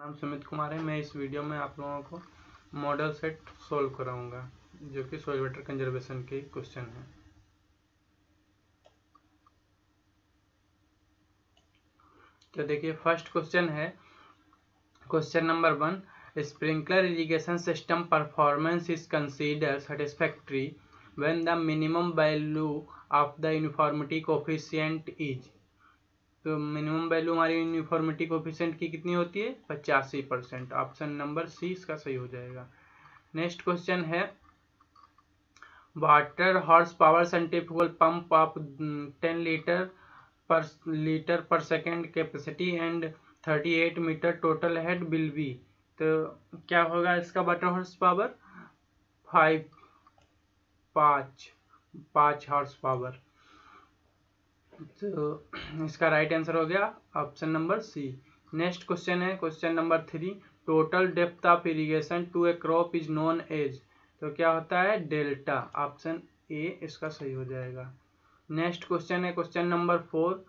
नाम सुमित कुमार है। मैं इस वीडियो में आप लोगों को मॉडल सेट सोल्व कराऊँगा, जो कि सोलवेटर कंजर्वेशन के क्वेश्चन है। तो देखिए फ़र्स्ट क्वेश्चन है। Question number one sprinkler irrigation system performance is consider satisfactory when the minimum value of the uniformity coefficient is तो मिनिमम वैल्यू हमारी यूनिफॉर्मिटी कोफिशिएंट की कितनी होती है? पचासी परसेंट। ऑप्शन नंबर सी इसका सही हो जाएगा। नेक्स्ट क्वेश्चन है water horse power centrifugal pump of ten litre per litre per second capacity and thirty eight metre total head will be तो क्या होगा इसका वाटर हॉर्स पावर फाइव पाँच पाँच हॉर्स पावर तो इसका राइट आंसर हो गया option number C next question है question number three total depth of irrigation to a crop is known as तो क्या होता है? डेल्टा ऑप्शन ए इसका सही हो जाएगा. नेक्स्ट क्वेश्चन है question number four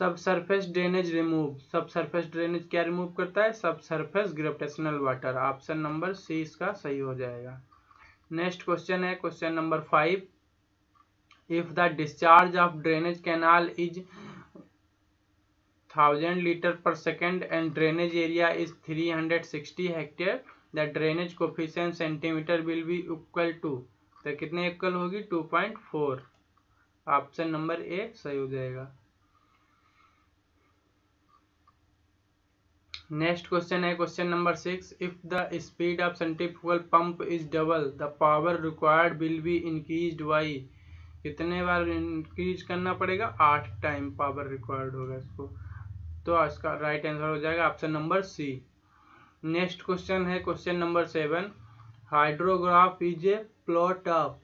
sub surface drainage remove sub surface drainage क्या रिमूव करता है? Sub surface gravitational water option number C इसका सही हो जाएगा. नेक्स्ट क्वेश्चन है question number five if the discharge of drainage canal is 1000 liter per second and drainage area is 360 hectare the drainage coefficient centimeter will be equal to तो कितने equal होगी 2.4 option number A सही हो जाएगा next question है question number six if the speed of centrifugal pump is double the power required will be increased by कितने बार increase करना पड़ेगा? आठ टाइम पावर रिक्वायर्ड होगा इसको। तो इसका राइट आंसर हो जाएगा option number C next question है question number seven hydrograph is a plot of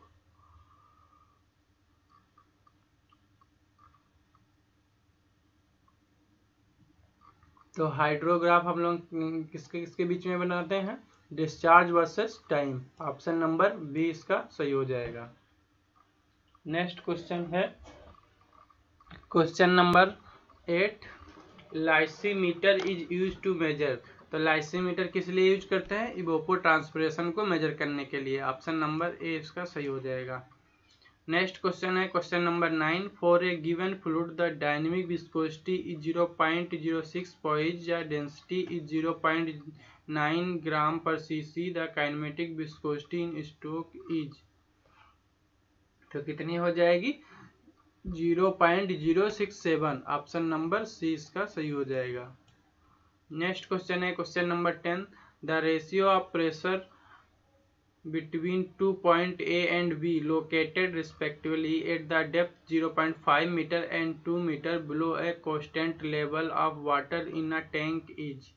तो हाइड्रोग्राफ हम लोग किसके किसके बीच में बनाते हैं? Discharge versus time option number B इसका सही हो जाएगा। नेक्स्ट क्वेश्चन है। Question number eight, lysimeter is use to measure. तो लाइसीमीटर किस लिए यूज़ करते हैं? इबोपो ट्रांसपरेशन को मेजर करने के लिए। ऑप्शन नंबर ए इसका सही हो जाएगा। नेक्स्ट क्वेश्चन है। Question number nine for a given fluid the dynamic viscosity is zero point zero six poise या density is zero point nine gram per C C the kinematic viscosity in stoke is तो कितनी हो जाएगी? Zero point zero six seven. Option number C इसका सही हो जाएगा। Next question है, question number ten. The ratio of pressure between two point A and B located respectively at the depth 0.5 meter and 2 meter below a constant level of water in a tank is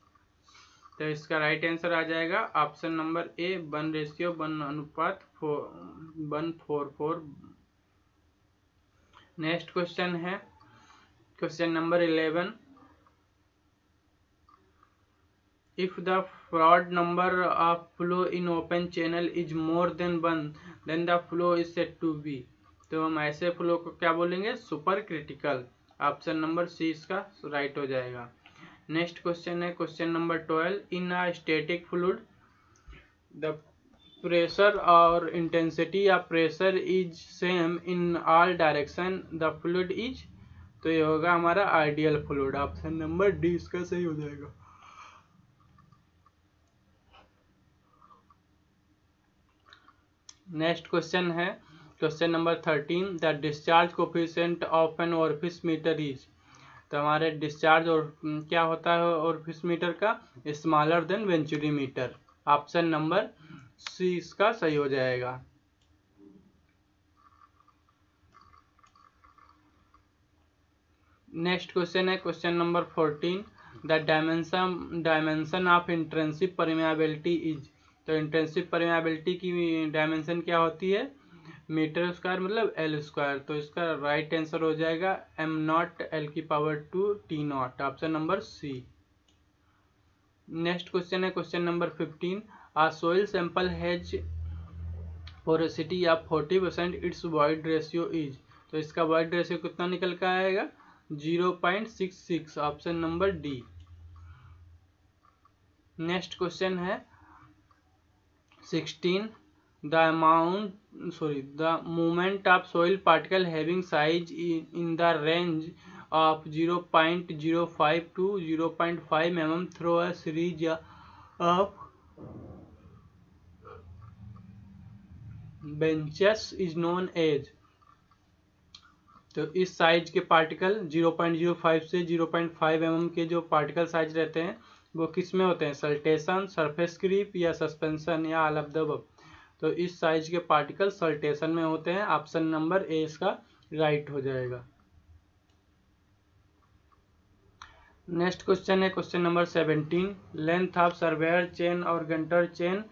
तो इसका right answer आ जाएगा। Option number A, one ratio, one अनुपात one four four next question है। Question number eleven. If the fraud number of flow in open channel is more than one, then the flow is said to be तो हम ऐसे flow को क्या बोलेंगे? Super critical option number C इसका right हो जाएगा। नेक्स्ट क्वेश्चन है। Question number twelve in a static fluid the pressure or intensity या pressure is same in all direction. The fluid is तो ये होगा हमारा ideal fluid option number D इसका सही हो जाएगा. नेक्स्ट क्वेश्चन है. Question number thirteen the discharge coefficient of an orifice meter is तो हमारे डिस्चार्ज और, क्या होता है ऑर्फिस मीटर का? Smaller than venturi meter option number C इसका सही हो जाएगा। नेक्स्ट क्वेश्चन है, question number fourteen. The dimension dimension of intrinsic permeability is तो इंट्रेंसिव परमेबिलिटी की डायमेंशन क्या होती है? मीटर स्क्वायर मतलब एल स्क्वायर तो इसका राइट आंसर हो जाएगा एम नॉट एल की power two T nought, option number C. Next question है, question number fifteen. Soil sample has porosity of 40% its void ratio is तो इसका वाइड रेशियो कितना निकल कर आएगा? 0.66 option number D next question है sixteen the amount sorry the movement of soil particle having size in the range of 0.05 to 0.5 M through a series of benches is known as. तो इस size के particle 0.05 से 0.5 mm के जो particle size रहते हैं, वो किसमें होते हैं? सल्टेशन सरफेस क्रीप या सस्पेंशन या ऑल ऑफ़ द तो इस साइज़ के पार्टिकल सल्टेशन में होते हैं। ऑप्शन नंबर ए इसका राइट हो जाएगा। नेक्स्ट क्वेश्चन है। Question number seventeen length of surveyor chain और गंटर चेन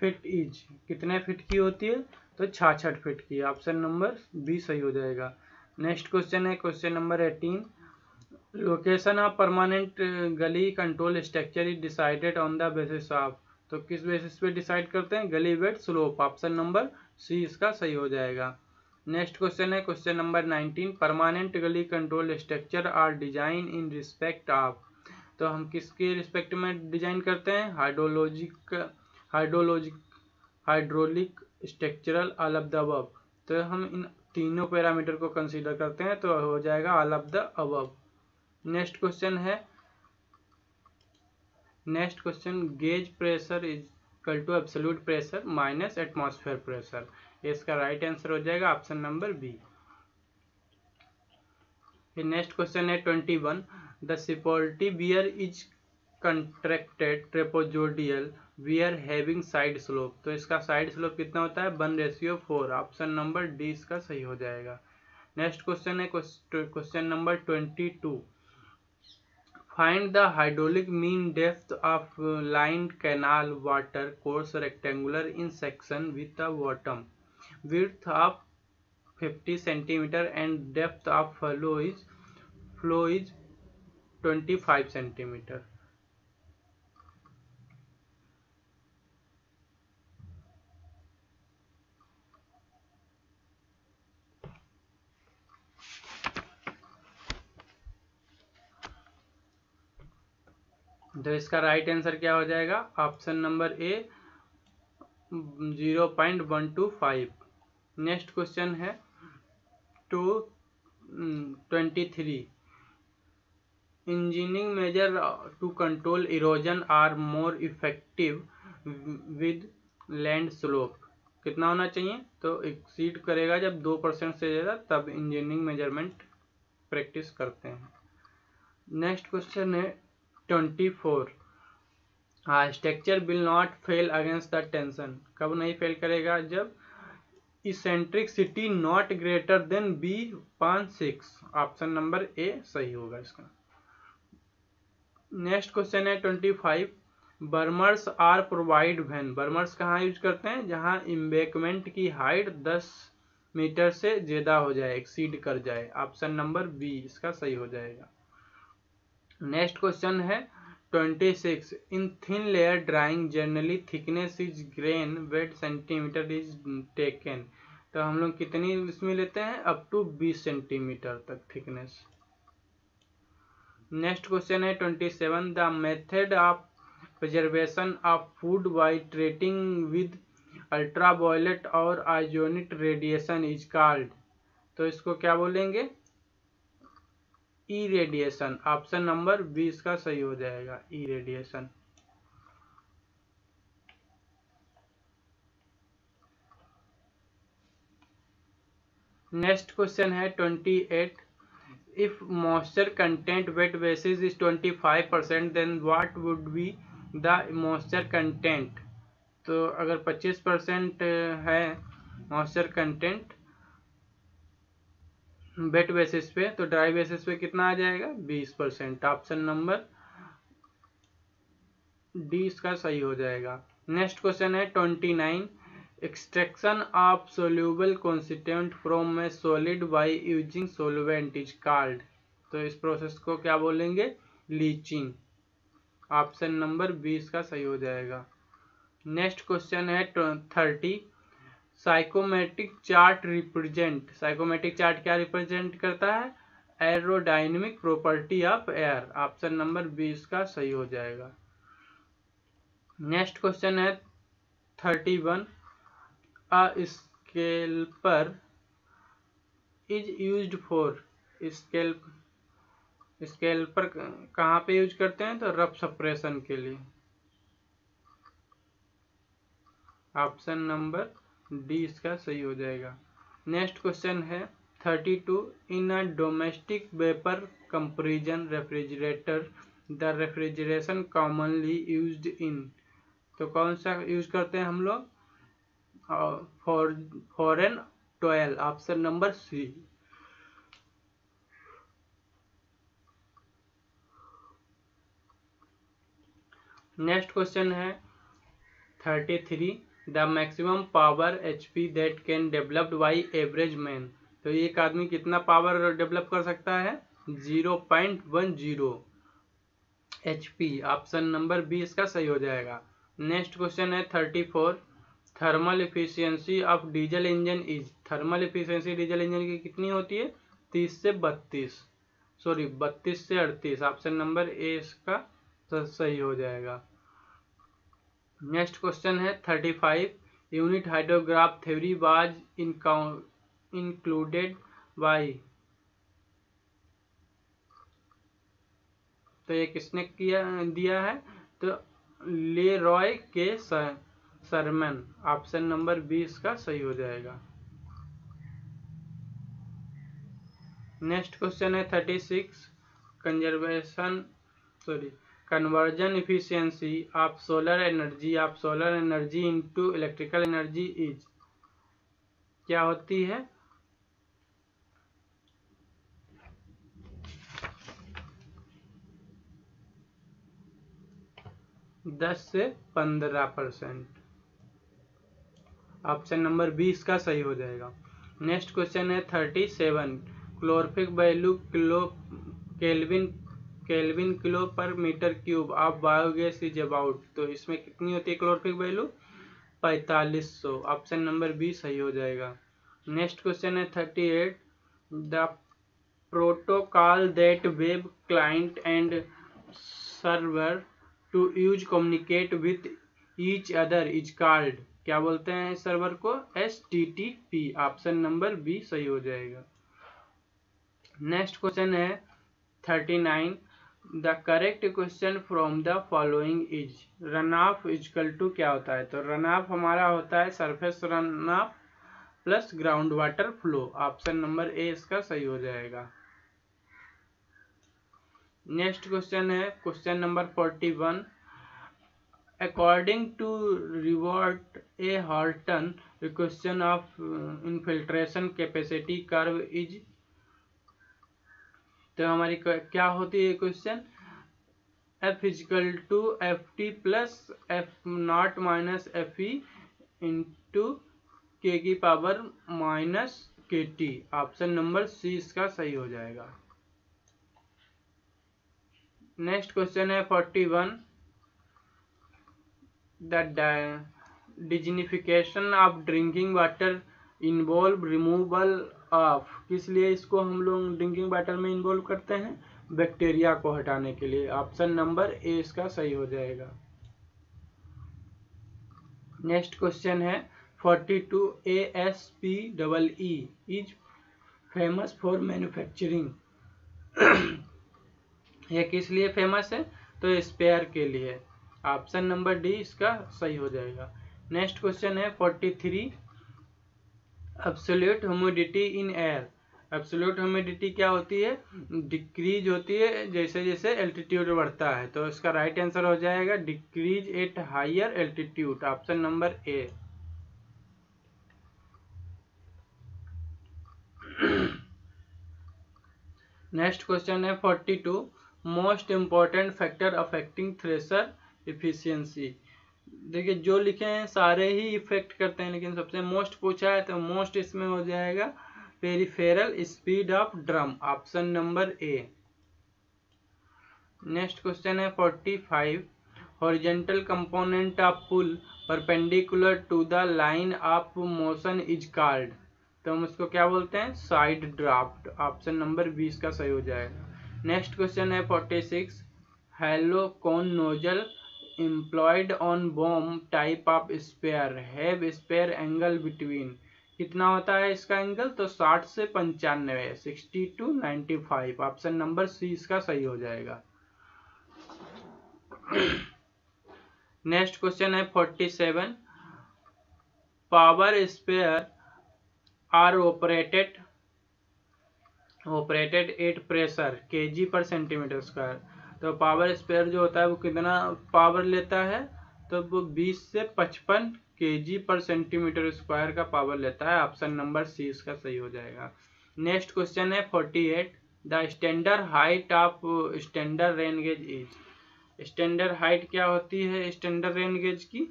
फिट इज़ कितने फिट की होती है? तो छाछठ फिट की। ऑप्शन नंबर बी सही हो जाएगा। नेक्स्ट क्वेश्चन है question number eighteen location of permanent gully control structure is decided on the basis of तो किस बेसिस पे डिसाइड करते हैं? Gully bed slope option number C इसका सही हो जाएगा। नेक्स्ट क्वेश्चन है question number nineteen permanent gully control structure are design in respect of तो हम किसके रिस्पेक्ट में डिज़ाइन करते हैं? Hydrologic hydrologic, hydraulic, structural all of the above तो हम इन तीनों पैरामीटर को कंसीडर करते हैं तो हो जाएगा all of the above next question है। Next question gauge pressure is equal to absolute pressure minus atmosphere pressure इसका राइट आंसर हो जाएगा option number B next question है twenty one the Cipolletti weir is contracted trapezoidal are having side slope तो इसका side slope कितना होता है? One ratio four option number D इसका सही हो जाएगा। नेक्स्ट क्वेश्चन है question number twenty two find the hydraulic mean depth of line canal water course rectangular in section with the bottom width of 50 centimeter and depth of flow is flow is 25 centimeter. तो इसका right answer क्या हो जाएगा? Option number A zero point one two five next question है two twenty three engineering measure to control erosion are more effective with land slope कितना होना चाहिए? तो एक्सीड करेगा जब दो परसेंट से ज़्यादा, तब इंजीनियरिंग मेज़रमेंट प्रैक्टिस करते हैं। नेक्स्ट क्वेश्चन है ट्वेंटी फोर। हाँ structure will not fail against the tension कब नहीं फेल करेगा? जब eccentric not greater than B पाँच सिक्स ऑप्शन नंबर ए सही होगा इसका। नेक्स्ट क्वेश्चन है twenty five berms are provide when berms कहाँ यूज़ करते हैं? जहाँ इम्बेकमेंट की हाइट दस मीटर से ज़्यादा हो जाए एक्सीड कर जाए। ऑप्शन नंबर बी इसका सही हो जाएगा। नेक्स्ट क्वेश्चन है 26 in thin layer drying, generally thickness is grain, weight centimeter is taken. तो हम लोग कितनी इसमें लेते हैं? अप टू 20 सेंटीमीटर तक थिकनेस नेक्स्ट क्वेश्चन है 27 the method of preservation of food by treating with ultraviolet और आइजोनिक रेडिएशन इज़ कॉल्ड तो इसको क्या बोलेंगे? ई रेडिएशन ऑप्शन नंबर बीस का सही हो जाएगा ई रेडिएशन नेक्स्ट क्वेश्चन है twenty eight if moisture content wet basis is twenty five percent then what would be the moisture content तो अगर पच्चीस परसेंट है मॉइस्चर कंटेंट बेट बेसिस पे तो ड्राई बेसिस पे कितना आ जाएगा? बीस परसेंट। ऑप्शन नंबर डी इसका सही हो जाएगा। नेक्स्ट क्वेश्चन है twenty nine. Extraction of soluble constituent from में solid by using solvent is called. तो इस प्रोसेस को क्या बोलेंगे? लीचिंग। ऑप्शन नंबर बीस का सही हो जाएगा। नेक्स्ट क्वेश्चन है thirty. Psychrometric chart represent psychrometric chart क्या रिप्रेजेंट करता है? Aerodynamic property of air option number बीस का सही हो जाएगा। नेक्स्ट क्वेश्चन है thirty one a scalper is used for scalp scalper कहाँ पे यूज़ करते हैं? तो रफ सप्रेशन के लिए। ऑप्शन नंबर डी इसका सही हो जाएगा। नेक्स्ट क्वेश्चन है, thirty two, in a domestic vapour comparison refrigerator, the refrigeration commonly used in. तो कौन सा यूज़ करते हैं हम लोग? For, freon twelve option number C. Next question है, thirty three the maximum power H P that can developed by average man. तो एक आदमी कितना पावर डेवलप कर सकता है? Zero point one zero H P option number B इसका सही हो जाएगा। नेक्स्ट क्वेश्चन है thirty four. Thermal efficiency of diesel engine is, thermal efficiency diesel engine की कितनी होती है? तीस से बत्तीस। सॉरी, बत्तीस से अड़तीस। ऑप्शन नंबर ए इसका सही हो जाएगा। नेक्स्ट क्वेश्चन है thirty five. Unit hydrograph theory was included by तो ये किसने किया, दिया है? तो ले Roy K Sherman. Option number B इसका सही हो जाएगा। नेक्स्ट क्वेश्चन है thirty six. Conservation, sorry conversion efficiency of solar energy of solar energy into electrical energy is क्या होती है? दस से पंद्रह परसेंट। ऑप्शन नंबर बीस का सही हो जाएगा। नेक्स्ट क्वेश्चन है thirty seven calorific value clo kelvin kelvin kilo per metre cube of biogas is about तो इसमें कितनी होती है क्लोरफिक वैल्यू? पैतालीस सौ। ऑप्शन नंबर बी सही हो जाएगा। नेक्स्ट क्वेश्चन है thirty eight. The protocol that web client and server to use communicate with each other is called. क्या बोलते हैं सर्वर को? S T T P. Option number B सही हो जाएगा। नेक्स्ट क्वेश्चन है thirty nine. The correct question from the following is runoff is equal to क्या होता है? तो रन ऑफ़ हमारा होता है surface runoff plus ground water flow option number A इसका सही हो जाएगा। नेक्स्ट क्वेश्चन है question number forty one according to रिवॉर्ट a Horton question of infiltration capacity curve is तो हमारी क्या होती है question F is equal to F T plus F naught minus F E into के की power minus K T option number C इसका सही हो जाएगा। नेक्स्ट क्वेश्चन है forty one the disinfection of drinking water involve removal of किस लिए इसको हम लोग ड्रिंकिंग वाटर में इन्वॉल्व करते हैं? बैक्टीरिया को हटाने के लिए। ऑप्शन नंबर ए इसका सही हो जाएगा। नेक्स्ट क्वेश्चन है forty two A S P double E is famous for manufacturing यह किस लिए फ़ेमस है? तो स्पेयर के लिए। ऑप्शन नंबर डी इसका सही हो जाएगा। नेक्स्ट क्वेश्चन है forty three absolute humidity in air absolute humidity क्या होती है? डिक्रीज होती है, जैसे जैसे एल्टीट्यूड बढ़ता है। तो इसका राइट आंसर हो जाएगा decrease at higher altitude option number A next question है forty two most important factor affecting thresher efficiency देखिए, जो लिखे हैं, सारे ही इफ़ेक्ट करते हैं, लेकिन सबसे मोस्ट पूछा है तो मोस्ट इसमें हो जाएगा peripheral speed of drum option number A next question है forty five horizontal component of pull perpendicular to the line of motion is called तो हम उसको क्या बोलते हैं? साइड ड्राफ्ट ऑप्शन नंबर बीस का सही हो जाएगा. नेक्स्ट क्वेश्चन है फोर्टी सिक्स हेलो कौन nozzle employed on bomb type of spare have spare angle between. कितना होता है इसका एंगल तो 60 से पंचानवे 60 टू 95 ऑप्शन नंबर सी इसका सही हो जाएगा। नेक्स्ट क्वेश्चन है 47 power sprayer are operated operated at pressure KG per centimetre square तो पावर स्पेयर जो होता है वो कितना पावर लेता है? तो वो 20 से 55 केजी पर सेंटीमीटर स्क्वायर का पावर लेता है। ऑप्शन नंबर सी इसका सही हो जाएगा। नेक्स्ट क्वेश्चन है 48 the standard height of standard rain gauge is standard height क्या होती है स्टैंडर्ड रेन गेज की?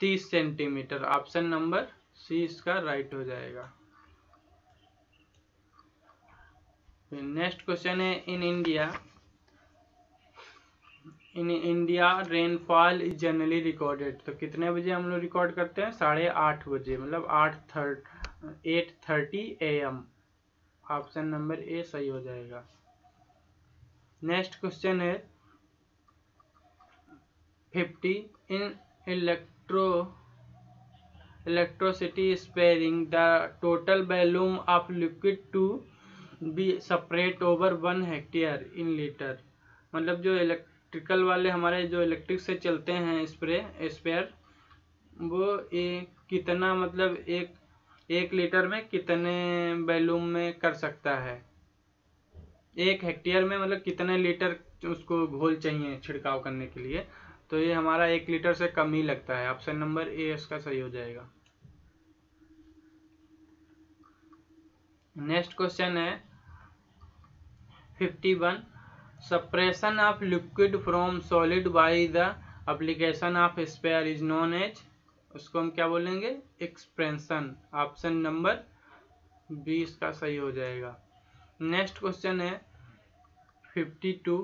तीस सेंटीमीटर ऑप्शन नंबर सी इसका राइट हो जाएगा। नेक्स्ट क्वेश्चन है in India in India rainfall is generally recorded तो कितने बजे हम लोग रिकॉर्ड करते हैं? साढ़े आठ बजे मतलब आठ थर्ट eight thirty A M option number A सही हो जाएगा. नेक्स्ट क्वेश्चन है fifty in electro electricity sparing, the total volume of liquid to be separate over one hectare in litre मतलब जो इलेक्ट्रिकल वाले हमारे जो इलेक्ट्रिक से चलते हैं स्प्रे स्पेयर वो ए, कितना मतलब एक एक लीटर में कितने बैलूम में कर सकता है? एक हेक्टेयर में मतलब कितने लीटर उसको घोल चाहिए छिड़काव करने के लिए? तो ये हमारा एक लीटर से कम ही लगता है। ऑप्शन नंबर ए इसका सही हो जाएगा। नेक्स्ट क्वेश्चन है fifty one separation of liquid from solid by the application of spare is known as उसको हम क्या बोलेंगे? एक्सप्रेंशन ऑप्शन नंबर बीस का सही हो जाएगा। नेक्स्ट क्वेश्चन है फिफ्टी टू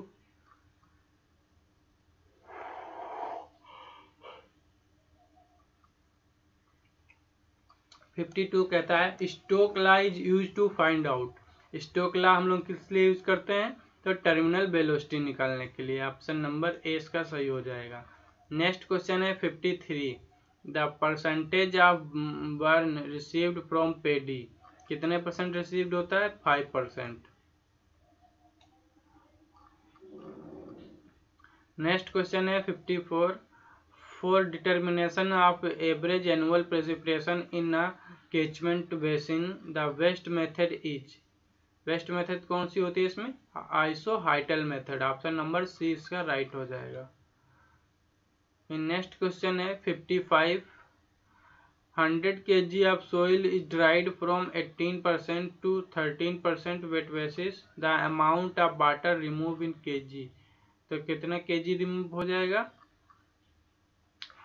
52 कहता है Stokes law is use to find out Stokes law हम लोग किस लिए यूज़ करते हैं? तो टर्मिनल वेलोसिटी निकालने के लिए ऑप्शन नंबर ए इसका सही हो जाएगा। नेक्स्ट क्वेश्चन है 53 the percentage of bran received from paddy. कितने परसेंट रिसीव्ड होता है? Five percent. नेक्स्ट क्वेश्चन है 54 for determination of average annual precipitation in a catchment basin, the best method is. Best method कौन सी होती है इसमें? Isohyetal method. Option number C इसका राइट हो जाएगा। नेक्स्ट क्वेश्चन है fifty five hundred K G of soil is dried from eighteen percent to thirteen percent wet basis. The amount of water remove in K तो कितना K G remove हो जाएगा?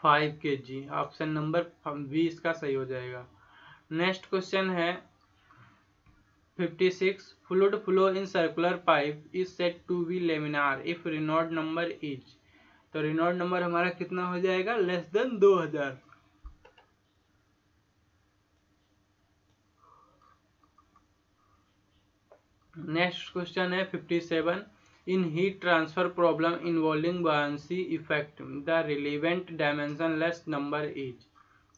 Five K option number बीस का सही हो जाएगा। Next question है fifty six fluid flow in circular pipe is set to be laminar if Reynolds number is तो रिनोड नंबर हमारा कितना हो जाएगा? लेस देन दो हज़ार. नेक्स्ट क्वेश्चन है fifty seven in heat transfer problem involving buoyancy effect, the relevant dimensionless number is.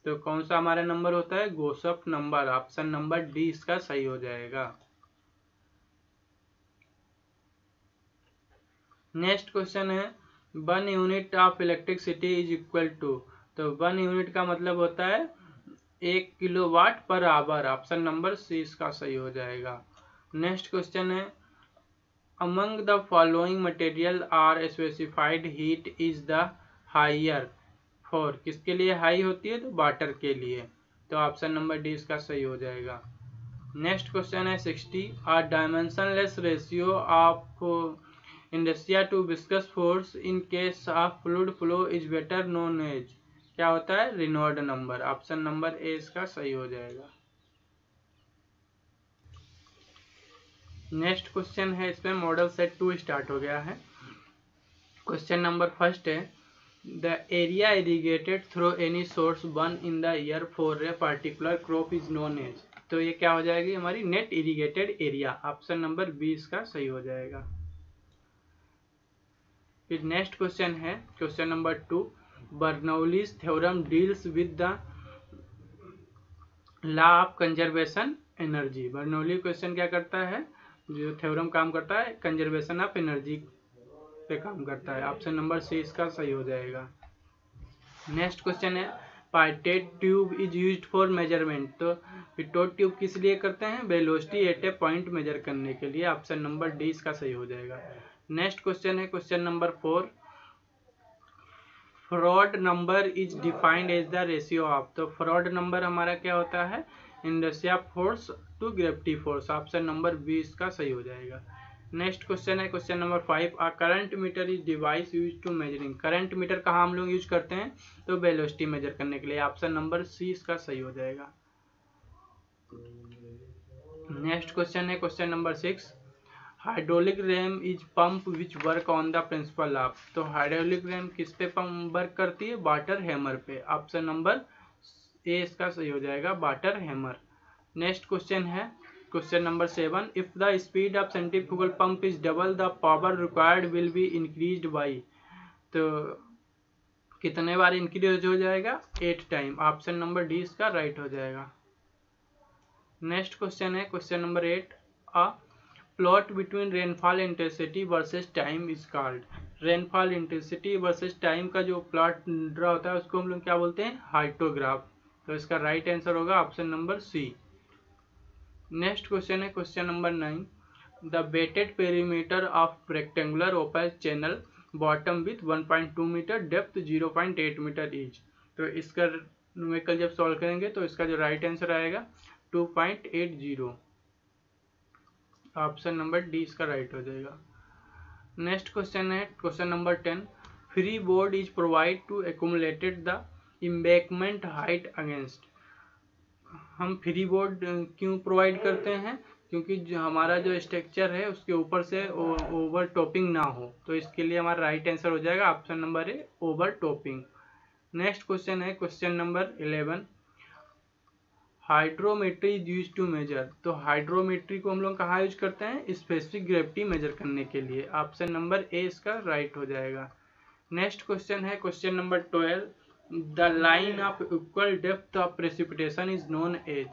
तो कौन सा हमारा नंबर होता है? Grashof number. Option number D इसका सही हो जाएगा। नेक्स्ट क्वेश्चन है, one unit of electricity is equal to. तो वन यूनिट का मतलब होता है एक किलो वाट पर आवर। ऑप्शन नंबर सी इसका सही हो जाएगा। नेक्स्ट क्वेश्चन है, among the following material are specified heat is the higher for किसके लिए हाई होती है? तो वाटर के लिए। तो ऑप्शन नंबर डी इसका सही हो जाएगा। नेक्स्ट क्वेश्चन है sixty. Are dimensionless ratio of इंडस्ट्रिया to viscous force in case of fluid flow is better known as क्या होता है? Reynolds number option number A इसका सही हो जाएगा। नेक्स्ट क्वेश्चन है। इसमें मॉडल सेट टू स्टार्ट हो गया है। क्वेश्चन नंबर फ़र्स्ट है। The area irrigated through any source one in the year for a particular crop is known as तो ये क्या हो जाएगी हमारी net irrigated area option number B इसका सही हो जाएगा। फिर नेक्स्ट क्वेश्चन है। Question number two Bernoulli's theorem deals with the law of conservation energy Bernoulli question क्या करता है? जो थ्योरम काम करता है कंजर्वेशन ऑफ़ एनर्जी पे काम करता है। ऑप्शन नंबर सी इसका सही हो जाएगा। नेक्स्ट क्वेश्चन है। Pitot tube is use for measurement तो पिटोट ट्यूब किस लिए करते हैं? Velocity at a point measure करने के लिए। ऑप्शन नंबर डी इसका सही हो जाएगा। नेक्स्ट क्वेश्चन है। Question number four Froude number is defined as the ratio of तो फ्रॉड नंबर हमारा क्या होता है? इंडस्ट्रिया force to gravity force option number B इसका सही हो जाएगा। नेक्स्ट क्वेश्चन है question number five a current meter is device use to measuring current meter कहाँ हम लोग यूज़ करते हैं? तो वेलोसिटी मेजर करने के लिए ऑप्शन नंबर सी इसका सही हो जाएगा. नेक्स्ट क्वेश्चन है question number six hydraulic ram is pump which work on the principle of तो हाइड्रोलिक रैम किस पे पंप वर्क करती है? वाटर हैमर पे. ऑप्शन नंबर ए इसका सही हो जाएगा वाटर हैमर नेक्स्ट क्वेश्चन है question number seven if the speed of centrifugal pump is double the power required will be increase by तो कितने बार इंक्रीज हो जाएगा? Eight time option number D इसका राइट हो जाएगा. नेक्स्ट क्वेश्चन है. Question number eight a plot between rainfall intensity versus time is called rainfall intensity versus time का जो प्लॉट ड्रा होता है, उसको हम लोग क्या बोलते हैं? हाइटोग्राफ तो इसका राइट right आंसर होगा option number c next question है question number nine the wetted perimeter of rectangular open channel bottom with 1.2 metre depth 0.8 metre each तो इसका न्यूमेरिकल जब सॉल्व करेंगे तो इसका जो राइट आंसर आएगा 2.80 ऑप्शन नंबर डी इसका राइट हो जाएगा. नेक्स्ट क्वेश्चन है question number ten free board is provide to accumulated the embankment height against हम फ्री बोर्ड क्यों प्रोवाइड करते हैं? क्योंकि जो हमारा जो स्ट्रक्चर है, उसके ऊपर से ओवर टॉपिंग ना हो। तो इसके लिए हमारा राइट आंसर हो जाएगा option number A over topping next question है question number eleven hydrometry use to measure तो हाइड्रोमेट्री को हम लोग कहाँ यूज़ करते हैं? स्पेसिफिक ग्रेविटी मेजर करने के लिए। ऑप्शन नंबर ए इसका राइट हो जाएगा। नेक्स्ट क्वेश्चन है question number twelve the line of equal depth of precipitation is known as.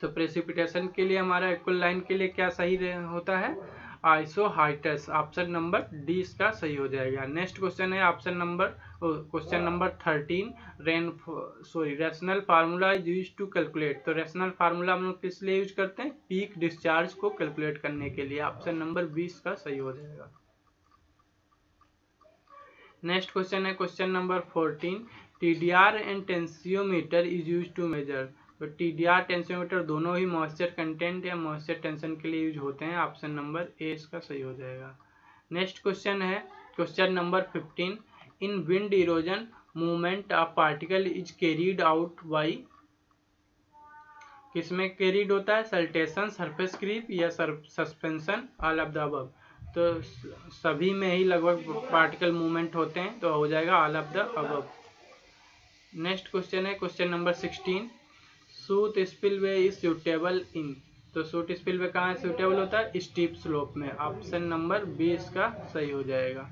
तो प्रेसिपिटेशन के लिए हमारा इक्वल लाइन के लिए क्या सही होता है? आइसोहाइटस ऑप्शन नंबर डी इसका सही हो जाएगा। नेक्स्ट क्वेश्चन है option number question number thirteen rain sorry rational formula is use to calculate तो रेशनल फार्मूला हम लोग किस लिए यूज़ करते हैं? पीक डिस्चार्ज को कैलकुलेट करने के लिए। ऑप्शन नंबर बीस का सही हो जाएगा। नेक्स्ट क्वेश्चन है question number fourteen T D R and tensiometer is use to measure तो टी डी आर टेंसियोमीटर दोनों ही मॉइस्चर कंटेंट या मॉइस्चर टेंशन के लिए यूज़ होते हैं. ऑप्शन नंबर ए इसका सही हो जाएगा. नेक्स्ट क्वेश्चन है question number fifteen in wind erosion movement of particle is carried out by किसमें कैरीड होता है? सल्टेशन सरफेस क्रीप या suspension all of the above तो सभी में ही लगभग पार्टिकल मूवमेंट होते हैं तो हो जाएगा all of the above next question है question number sixteen chute spillway is suitable in तो सूट स्पिल वे कहाँ सुटेबल होता है? स्टीप स्लोप में. ऑप्शन नंबर बी इसका सही हो जाएगा.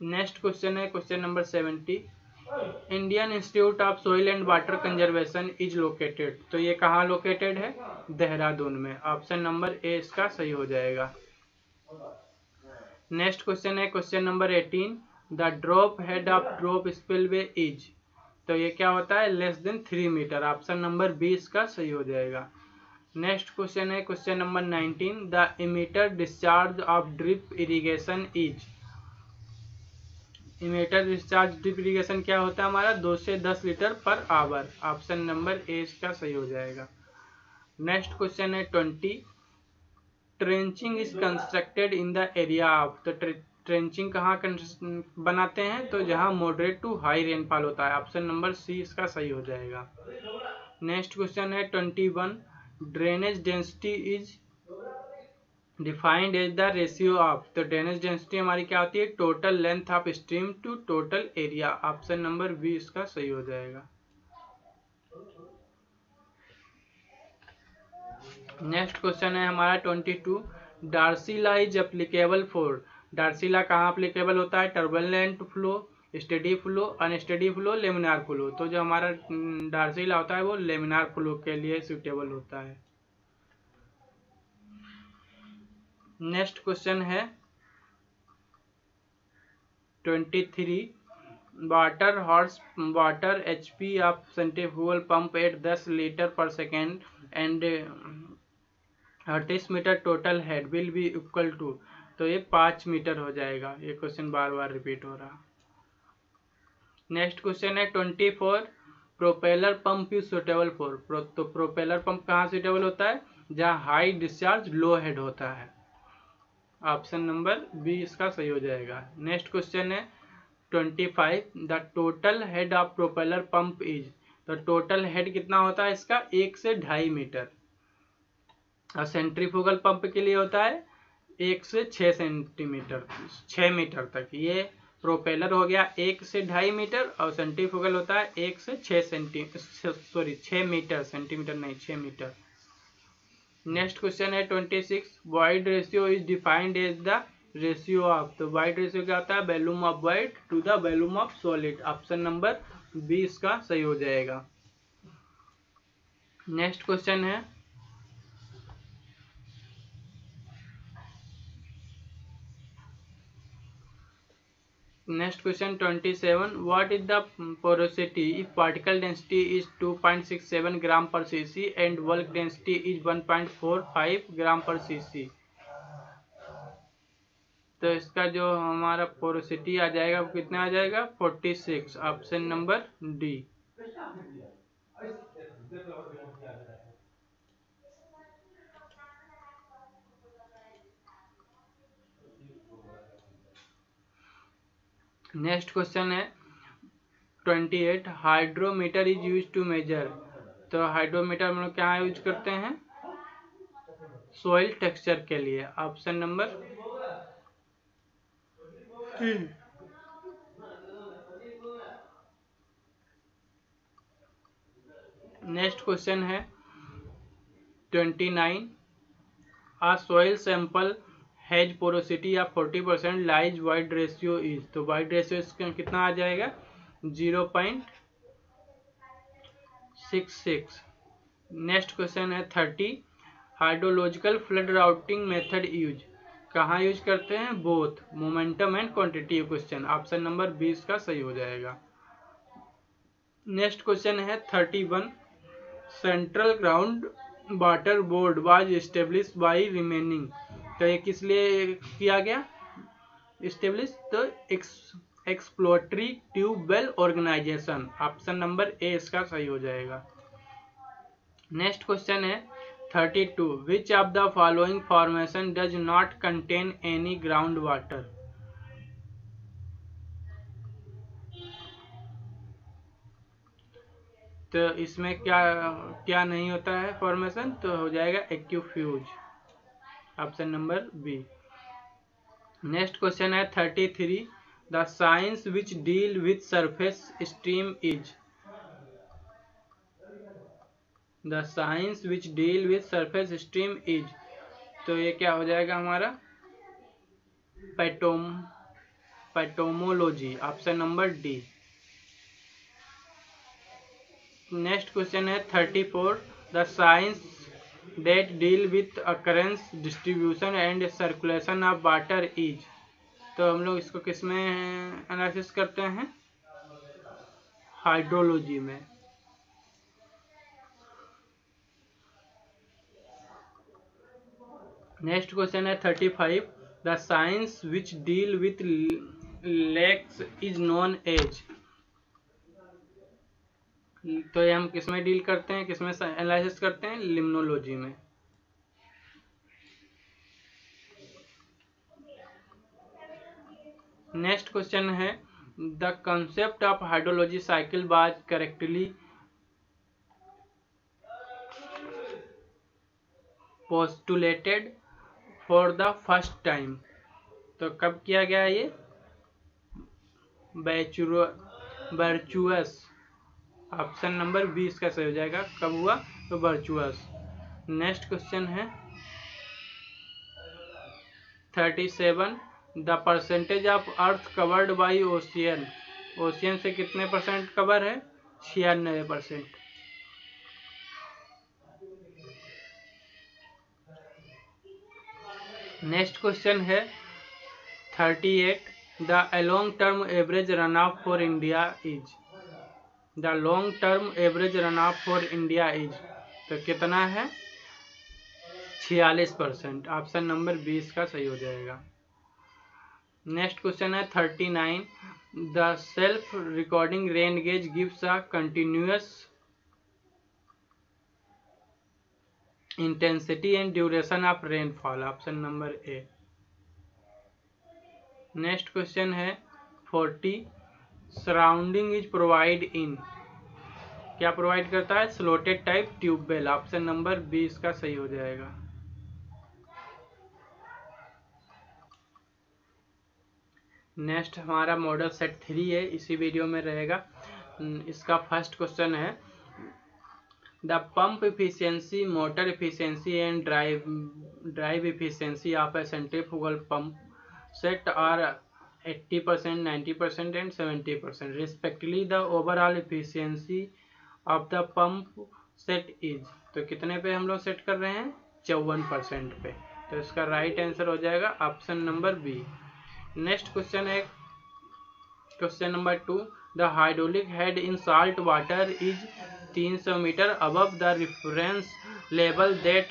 नेक्स्ट क्वेश्चन है question number seventy Indian Institute of Soil and Water Conservation is located तो ये कहाँ लोकेटेड है? देहरादून में। ऑप्शन नंबर ए इसका सही हो जाएगा। नेक्स्ट क्वेश्चन है। Question number eighteen the drop head of drop spillway is तो ये क्या होता है? Less than three metre option number B इसका सही हो जाएगा। नेक्स्ट क्वेश्चन है। Question number nineteen the emitter discharge of drip irrigation is emitter discharge drip irrigation क्या होता है हमारा? दो से दस litre per hour option number A इसका सही हो जाएगा। नेक्स्ट क्वेश्चन है twenty trenching is constructed in the area of तो ट्रेंचिंग कहाँ बनाते हैं? तो जहाँ मॉडरेट टू हाई रेनफॉल होता है। ऑप्शन नंबर सी इसका सही हो जाएगा। नेक्स्ट क्वेश्चन है twenty one drainage density is defined as the ratio of. तो ड्रेनेज डेंसिटी हमारी क्या होती है? Total length of stream to total area option number B इसका सही हो जाएगा। नेक्स्ट क्वेश्चन है हमारा twenty two Darcy law is applicable for Darcy law कहाँ अप्लीकेबल होता है? Turbulent flow steady flow unsteady flow laminar flow तो जो हमारा हम्म, डार्सिला होता है वो लेमिनार फ्लो के लिए सुटेबल होता है। नेक्स्ट क्वेश्चन है twenty three, water horse, water H P of centrifugal pump at दस लीटर पर सेकेंड एंड अड़तीस metre total head will be equal to. तो ये पाँच मीटर हो जाएगा। ये क्वेश्चन बार बार रिपीट हो रहा। नेक्स्ट क्वेश्चन है twenty four, propeller pump is suitable for. तो प्रोपेलर पंप कहाँ सुटेबल होता है? जहाँ हाई डिस्चार्ज, लो हेड होता है। ऑप्शन नंबर बी इसका सही हो जाएगा। नेक्स्ट क्वेश्चन है, twenty five, the total head of propeller pump is तो टोटल हेड कितना होता है इसका? एक से ढाई मीटर। और सेंट्रीफुगल पंप के लिए होता है, एक से छः सेंटीमीटर छः मीटर तक। ये प्रोपेलर हो गया एक से ढाई मीटर और सेंट्रीफुगल होता है एक से छः सेंटी, सॉरी छः मीटर, सेंटीमीटर नहीं छः मीटर। नेक्स्ट क्वेश्चन है twenty six void ratio is defined as the ratio of तो वाइड रेशियो क्या होता है? Volume of void to the volume of solid option number B इसका सही हो जाएगा. नेक्स्ट क्वेश्चन है next question 27 seven what is the porosity if particle density is 2.67 gram per cc and work density is 1.45 gram per cc तो इसका जो हमारा porosity आ जाएगा वो कितना आ जाएगा? 46 option number D next question है twenty eight hydrometer is use to measure तो हाइड्रोमीटर हम लोग क्या यूज़ करते हैं? सोइल टेक्सचर के लिए। ऑप्शन नंबर नेक्स्ट क्वेश्चन है twenty nine a soil sample has porosity या forty percent lies void ratio is. तो वाइड रेशियो इसका कितना आ जाएगा? Zero point six six. Next question है thirty. Hydrological flood routing method use. कहाँ use करते हैं? Both. Momentum and quantity question. Option number बीस का सही हो जाएगा। नेक्स्ट क्वेश्चन है thirty one. Central ground water board was establish by renaming. तो ये किस लिए किया गया? स्टेब्लिश तो exploratory tube well organisation option number A इसका सही हो जाएगा। नेक्स्ट क्वेश्चन है thirty two which of the following formation does not contain any ground water तो इसमें क्या क्या नहीं होता है फॉर्मेशन तो हो जाएगा aquifuge option number B. Next question है thirty three the science which deal with surface stream is the science which deal with surface stream is तो ये क्या हो जाएगा हमारा? पैटोम potamology option number D next question है thirty four the science that deal with occurrence, distribution and circulation of water is. तो हम लोग इसको किसमें एनालिसिस करते हैं? हाइड्रोलॉजी में। नेक्स्ट क्वेश्चन है thirty five the science which deal with lakes is known as तो ये हम किसमें डील करते हैं? किसमें एनालिसिस करते हैं? लिम्नोलॉजी में। नेक्स्ट क्वेश्चन है the concept of hydrology cycle was correctly postulated for the first time तो कब किया गया ये? वर्चुअस ऑप्शन नंबर बी इसका सही हो जाएगा। कब हुआ? तो वर्चुअस नेक्स्ट क्वेश्चन है। Thirty seven, the percentage of earth covered by ocean. Ocean से कितने परसेंट कवर है? छियानवे परसेंट। नेक्स्ट क्वेश्चन है। Thirty eight, the long term average run off for India is. The long term average run off for India is तो कितना है? छियालीस percent. Option number बीस का सही हो जाएगा। नेक्स्ट क्वेश्चन है thirty nine. The self recording rain gauge gives a continuous intensity and duration of rainfall. Option number A. Next question है forty. Surrounding is provide in क्या प्रोवाइड करता है? Slotted type tube well option number B इसका सही हो जाएगा। Next हमारा model set three है। इसी वीडियो में रहेगा। इसका फ़र्स्ट क्वेश्चन है। The pump efficiency, motor efficiency and drive drive efficiency. of a centrifugal pump set are 80%, 90% and 70% respectively. The overall efficiency of the pump set is. तो कितने पे हम लोग सेट कर रहे हैं? चौवन परसेंट पे। तो इसका राइट आंसर हो जाएगा option number B next question है question number two the hydraulic head in salt water is 300 meter above the reference level that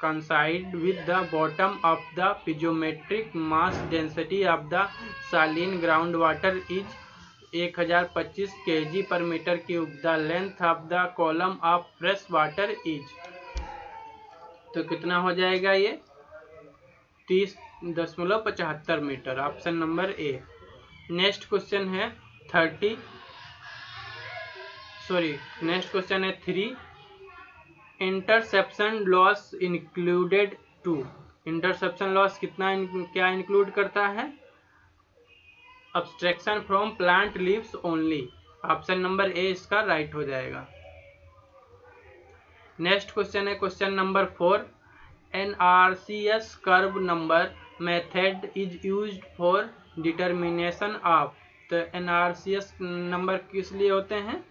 coincide with the bottom of the piezometric mass density of the saline groundwater is 1025 kg per meter cube the length of the column of fresh water is तो कितना हो जाएगा ये तीस दशमलव पचहत्तर metre option number A next question है thirty sorry next question है three interception loss included to. Interception loss कितना क्या इंक्लूड करता है? Abstraction from plant leaves only option number A इसका राइट हो जाएगा। नेक्स्ट क्वेश्चन है question number four N R C S curve number method is use for determination of तो N R C S number किस लिए होते हैं?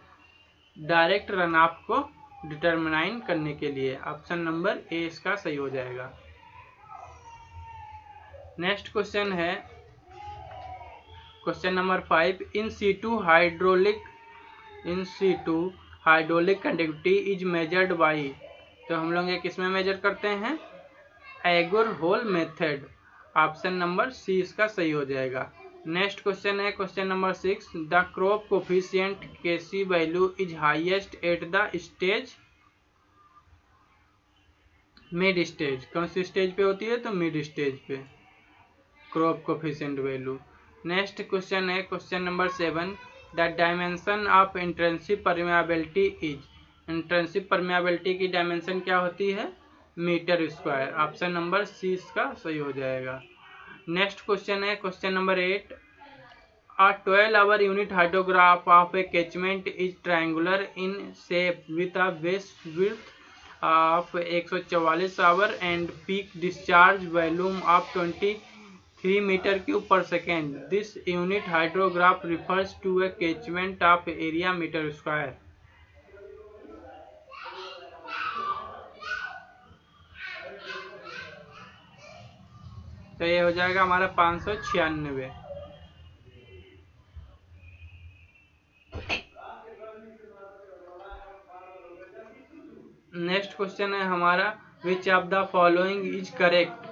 Direct run of को डिटरमिनाइन करने के लिए ऑप्शन नंबर ए इसका सही हो जाएगा। नेक्स्ट क्वेश्चन है। Question number five in situ hydraulic in situ hydraulic conductivity is measured by तो हम लोग ये किसमें मेजर करते हैं? Auger hole method option number C इसका सही हो जाएगा। नेक्स्ट क्वेश्चन है question number six the crop coefficient K C value is highest at the stage mid stage कौन सी स्टेज पे होती है? तो मिड स्टेज पे। Crop coefficient value next question है question number seven the dimension of intrinsic permeability is intrinsic permeability की dimension क्या होती है? Metre square option number C इसका सही हो जाएगा। नेक्स्ट क्वेश्चन है question number eight a twelve hour unit hydrograph of a catchment is triangular in shape with a base width of 144 सौ hour and peak discharge volume of 23 metre cube per second this unit hydrograph refers to a catchment of area metre square तो ये हो जाएगा हमारा पाँच सौ छियानवे। Next question है हमारा which of the following is correct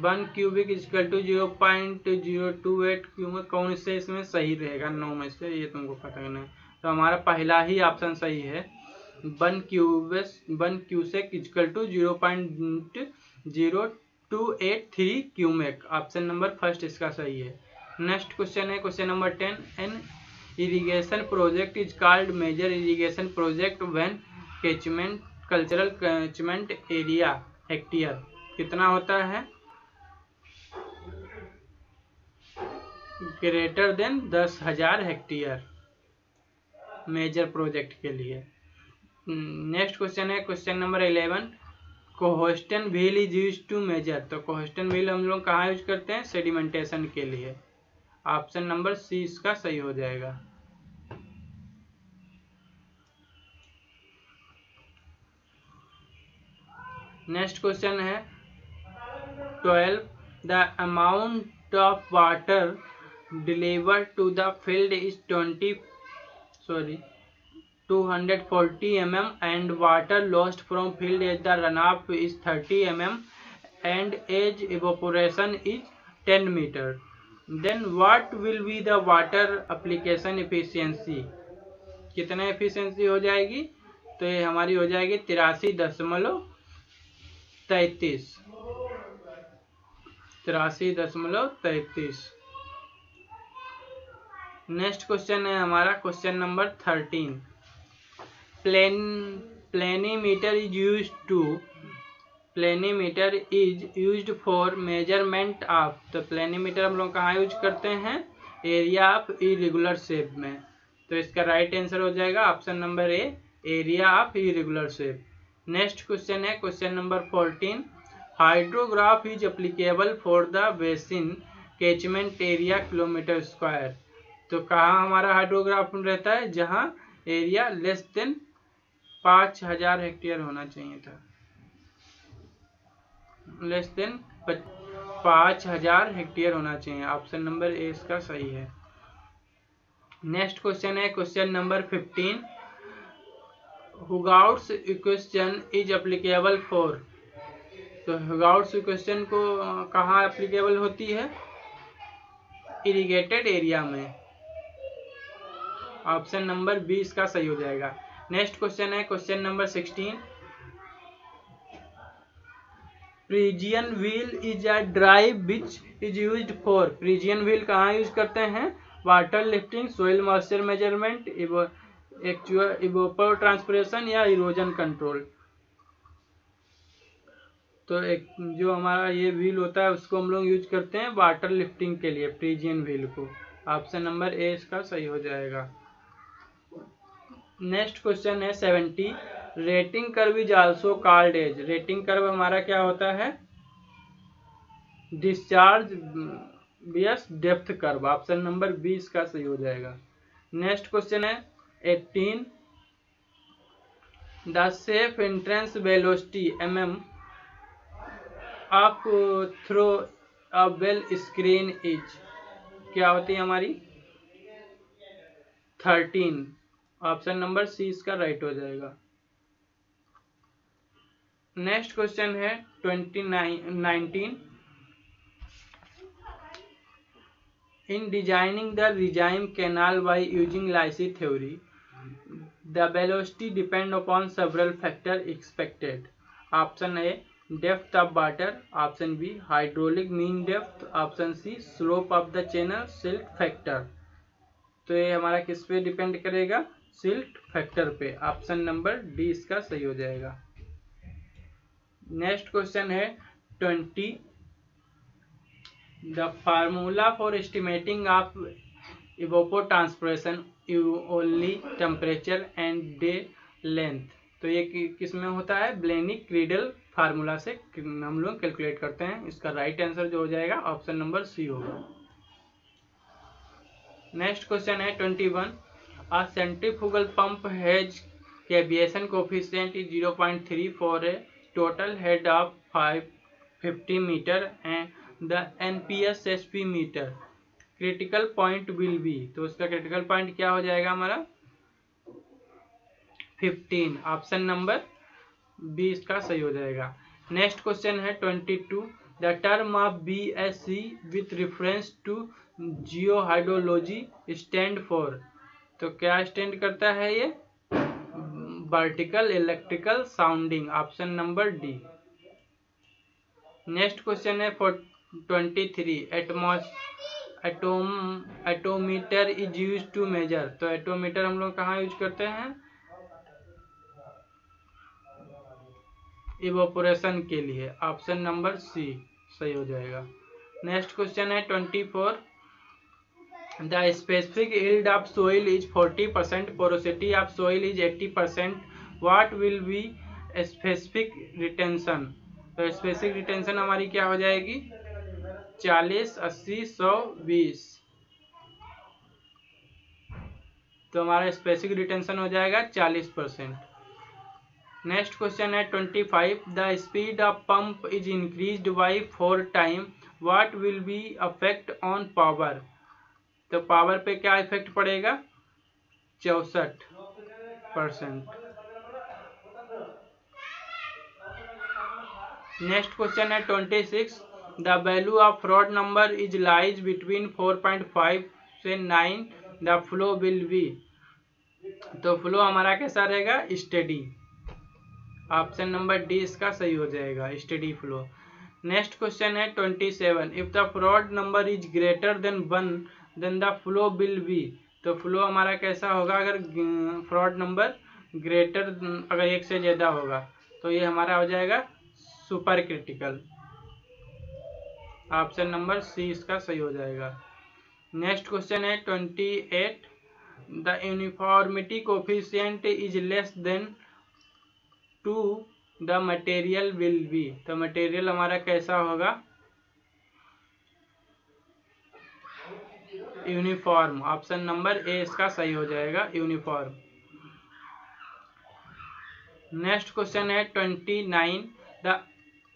one cubic equal to zero point zero two eight cubic कौन से इसमें सही रहेगा? नौ में से, ये तुमको पता करना है तो हमारा पहला ही ऑप्शन सही है। One cubes one cusec equal to zero point zero two eight three cumec option number first इसका सही है। नेक्स्ट क्वेश्चन है question number ten an irrigation project is called major irrigation project when catchment cultural catchment area hectare कितना होता है? Greater than दस हज़ार हेक्टियर major project के लिए। नेक्स्ट क्वेश्चन है question number eleven कोहोस्टन wheel is use to measure तो कोहोस्टन व्हील हम लोग कहाँ यूज़ करते हैं? सेडिमेंटेशन के लिए। ऑप्शन नंबर सी इसका सही हो जाएगा। नेक्स्ट क्वेश्चन है। Twelve the amount of water deliver to the field is twenty sorry 240 mm and water lost from field as the runoff is 30 mm and as evaporation is 10 meter then what will be the water application efficiency कितना efficiency हो जाएगी तो ये हमारी हो जाएगी तिरासी दशमलव तैतीस तिरासी दशमलव तैतीस नेक्स्ट क्वेश्चन है हमारा question number thirteen plane planimeter is used to, planimeter is used for measurement of तो planimeter हम लोग कहाँ यूज़ करते हैं? एरिया ऑफ़ इरेगुलर शेप में। तो इसका राइट right आंसर हो जाएगा option number A area of irregular shape next question है question number fourteen hydrograph is applicable for the basin catchment area kilometre square तो कहाँ हमारा हाइड्रोग्राफ रहता है? जहाँ एरिया लेस देन पाँच हज़ार हेक्टेयर होना चाहिए था। लेस देन पाँच हज़ार हेक्टेयर होना चाहिए। ऑप्शन नंबर ए इसका सही है। नेक्स्ट क्वेश्चन है। Question number fifteen Hooghoudt's equation is applicable for तो हुगाउट्स इक्वेशन को, कहाँ अप्लीकेबल होती है? इरिगेटेड एरिया में। ऑप्शन नंबर बी इसका सही हो जाएगा। नेक्स्ट क्वेश्चन है question number sixteen Persian wheel is a drive which is use for Persian wheel कहाँ यूज़ करते हैं? Water lifting soil moisture measurement evapotranspiration या इरोजन कंट्रोल तो एक, जो हमारा ये व्हील होता है, उसको हम लोग यूज़ करते हैं वाटर लिफ्टिंग के लिए प्रीजियन व्हील को. ऑप्शन नंबर ए इसका सही हो जाएगा. नेक्स्ट क्वेश्चन है seventy. Rating curve is also called as. Rating curve हमारा क्या होता है? Discharge versus depth curve option number B का सही हो जाएगा। नेक्स्ट क्वेश्चन है eighteen the safe entrance velocity M M of through a well screen is क्या होती है हमारी? थर्टीन ऑप्शन नंबर सी इसका राइट हो जाएगा। नेक्स्ट क्वेश्चन है twenty nineteen. In designing the regime canal by using Lacey's theory, the velocity depend upon several factor expected. Option A, depth of water. Option B, hydraulic mean depth. Option C, slope of the channel silt factor. तो ये हमारा किस पे depend करेगा? Silt factor पे option number D इसका सही हो जाएगा। नेक्स्ट क्वेश्चन है twenty the formula for estimating of इवोपो transpiration only temperature and day length तो ये किसमें होता है? ब्लेनिक क्रीडल फार्मूला से हम लोग कैलकुलेट करते हैं। इसका राइट आंसर जो हो जाएगा ऑप्शन नंबर सी होगा। नेक्स्ट क्वेश्चन है twenty one A centrifugal pump has cavitation coefficient is 0.3 for a total head of 550 meter and the NPS SP meter. Critical point will be तो उसका critical point क्या हो जाएगा हमारा? 15 option number B इसका सही हो जाएगा. नेक्स्ट क्वेश्चन है 22 the term of B S C with reference to geohydrology stand for तो क्या स्टैंड करता है ये? Vertical electrical sounding option number D next question है for twenty three atmos atom atmometer is use to measure तो atmometer हम लोग कहाँ यूज़ करते हैं? इवोपोरेशन के लिए. ऑप्शन नंबर सी सही हो जाएगा. नेक्स्ट क्वेश्चन है twenty four The specific yield of soil is 40%, porosity of soil is 80%, what will be specific retention तो स्पेसिफिक रिटेंशन हमारी क्या हो जाएगी? चालीस अस्सी सौ बीस। तो हमारा स्पेसिफिक रिटेंशन हो जाएगा चालीस परसेंट नेक्स्ट क्वेश्चन है twenty five the speed of pump is increase by four time what will be affect on power तो पावर पे क्या इफ़ेक्ट पड़ेगा? चौसठ परसेंट नेक्स्ट क्वेश्चन है twenty six the value of Froude number is lies between four point five से nine the flow will be तो flow हमारा कैसा रहेगा? स्टडी ऑप्शन नंबर डी इसका सही हो जाएगा. स्टडी फ्लो नेक्स्ट क्वेश्चन है twenty seven if the Froude number is greater than one then the flow will be तो फ्लो हमारा कैसा होगा अगर फ्रॉड नंबर ग्रेटर अगर एक से ज़्यादा होगा तो ये हमारा हो जाएगा super critical option number C इसका सही हो जाएगा। नेक्स्ट क्वेश्चन है twenty eight the uniformity coefficient is less than two the material will be तो मटेरियल हमारा कैसा होगा? यूनिफॉर्म ऑप्शन नंबर ए इसका सही हो जाएगा यूनिफॉर्म नेक्स्ट क्वेश्चन है twenty nine the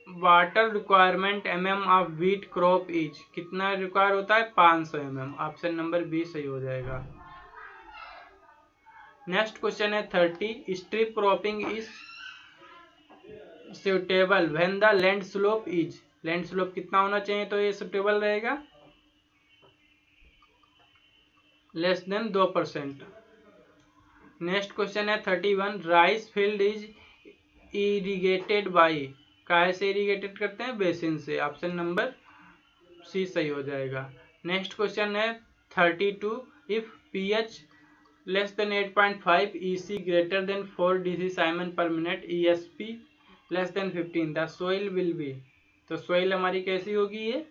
water requirement M M of wheat crop is कितना रिक्वायर होता है? पाँच सौ एम ऑप्शन नंबर बी सही हो जाएगा. नेक्स्ट क्वेश्चन है thirty strip cropping is suitable when the land slope is land slope कितना होना चाहिए? तो ये सुटेबल रहेगा? लेस देन दो परसेंट। नेक्स्ट क्वेश्चन है thirty one, rice field is irrigated by काय से इरीगेटेड करते हैं? बेसिन से। ऑप्शन नंबर सी सही हो जाएगा। नेक्स्ट क्वेश्चन है thirty two, if P H less than eight point five E C greater than four D C Siemens per minute E S P less than fifteen, the soil will be. तो soil हमारी कैसी होगी ये?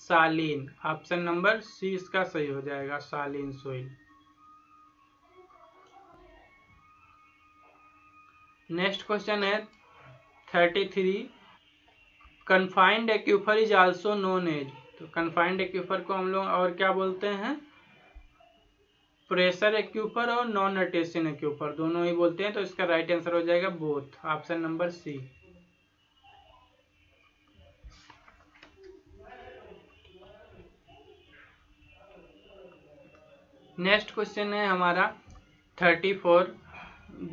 Saline option number C इसका सही हो जाएगा saline soil. Next question है thirty three. Confined aquifer is also known as. तो कन्फाइंड एक्यूफर को हम लोग और क्या बोलते हैं? प्रेशर एक्यूपर और नॉन नटेशन एक्यूपर दोनों ही बोलते हैं तो इसका राइट आंसर हो जाएगा both. Option number C. Next question है हमारा thirty four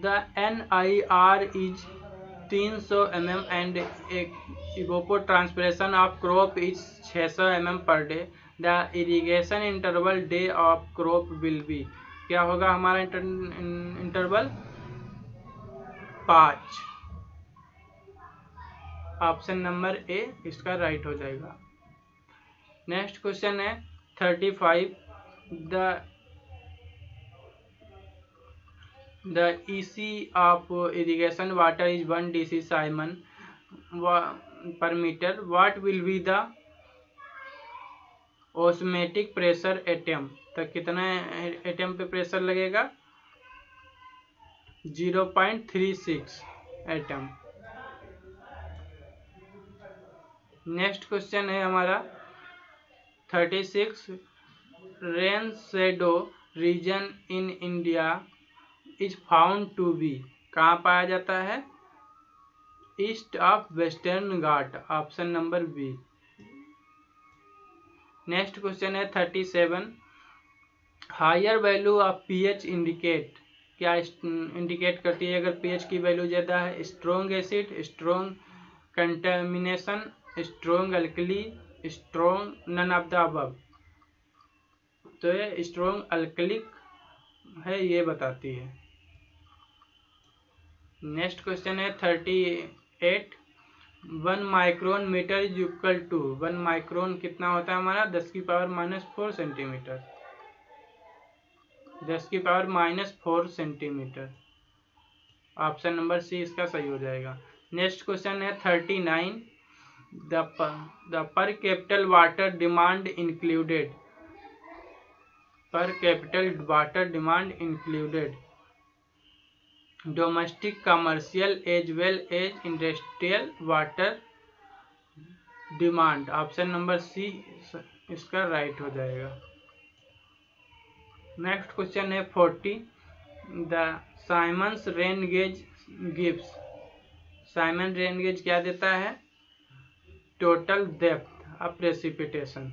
the N I R is तीन सौ M M and evapotranspiration of crop is छः सौ M M per day the irrigation interval day of crop will be क्या होगा हमारा inter, interval पाँच. ऑप्शन नंबर ए इसका right हो जाएगा. नेक्स्ट क्वेश्चन है thirty five the EC of irrigation water is one D C Siemens per metre what will be the osmotic pressure atm तो कितना एटम पे प्रेशर लगेगा? Zero point three six atm next question है हमारा। Thirty six rain shadow region in India is found to be कहाँ पाया जाता है? East of western ghat, option number B. Next question है thirty seven. Higher value of PH indicate. क्या indicate करती है अगर पीएच की वैल्यू ज़्यादा है? Strong acid, strong contamination, strong alkali, strong none of the above. तो ये स्ट्रॉन्ग अल्कलिक है, ये बताती है। नेक्स्ट क्वेश्चन है thirty eight one micron metre is equal to one micron कितना होता है हमारा? दस की पावर माइनस फोर सेंटीमीटर दस की power minus four centimetre option number C इसका सही हो जाएगा. नेक्स्ट क्वेश्चन है thirty nine the per capital water demand included per capital water demand included domestic commercial as well as industrial water demand option number C इसका right हो जाएगा। Next question है forty the Symons rain gauge Symon rain gauge क्या देता है? Total depth of precipitation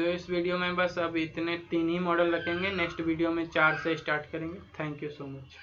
तो इस video में बस अब इतने तीन ही मॉडल रखेंगे। नेक्स्ट वीडियो में चार से स्टार्ट करेंगे। Thank you so much